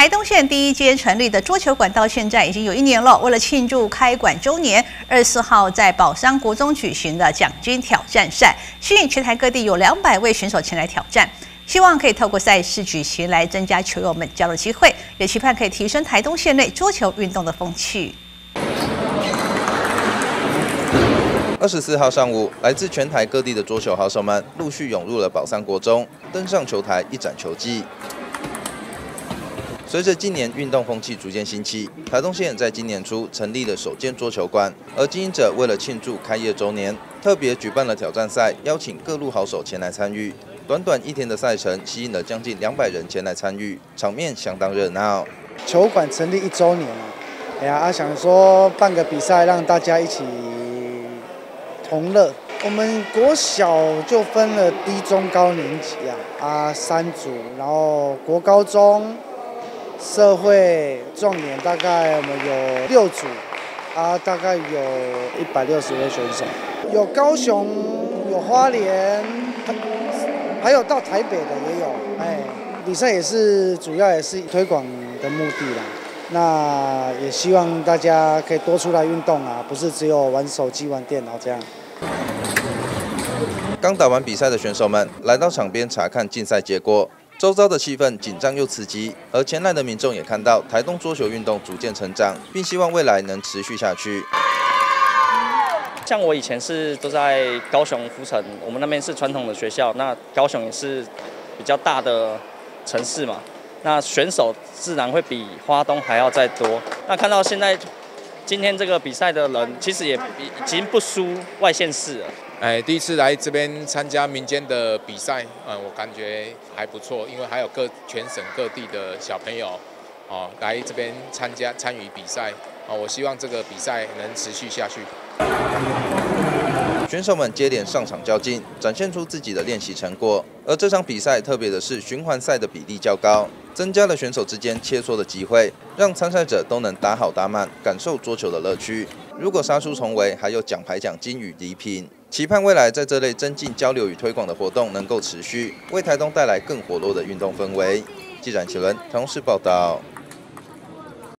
台东县第一间成立的桌球馆到现在已经有一年了。为了庆祝开馆周年，二十四号在宝山国中举行的奖金挑战赛，吸引全台各地有两百位选手前来挑战，希望可以透过赛事举行来增加球友们交流机会，也期盼可以提升台东县内桌球运动的风气。二十四号上午，来自全台各地的桌球好手们陆续涌入了宝山国中，登上球台一展球技。随着今年运动风气逐渐兴起，台东县在今年初成立了首间桌球馆。而经营者为了庆祝开业周年，特别举办了挑战赛，邀请各路好手前来参与。短短一天的赛程，吸引了将近两百人前来参与，场面相当热闹。球馆成立一周年了，哎呀，想说办个比赛，让大家一起同乐。我们国小就分了低、中、高年级啊，啊三组，然后国高中。社会壮年大概我们有六组，啊，大概有一百六十位选手，有高雄，有花莲，还有到台北的也有。哎，比赛也是主要也是推广的目的啦。那也希望大家可以多出来运动啊，不是只有玩手机、玩电脑这样。刚打完比赛的选手们来到场边查看竞赛结果。周遭的气氛紧张又刺激，而前来的民众也看到台东桌球运动逐渐成长，并希望未来能持续下去。像我以前是都在高雄福城，我们那边是传统的学校，那高雄也是比较大的城市嘛，那选手自然会比花东还要再多。那看到现在今天这个比赛的人，其实也已经不输外县市了。哎，第一次来这边参加民间的比赛，嗯，我感觉还不错，因为还有各全省各地的小朋友，哦，来这边参加参与比赛，哦，我希望这个比赛能持续下去。选手们接连上场较劲，展现出自己的练习成果。而这场比赛特别的是循环赛的比例较高，增加了选手之间切磋的机会，让参赛者都能打好打满，感受桌球的乐趣。如果杀出重围，还有奖牌奖金与礼品。期盼未来在这类增进交流与推广的活动能够持续，为台东带来更活络的运动氛围。记者齐伦，同时报道。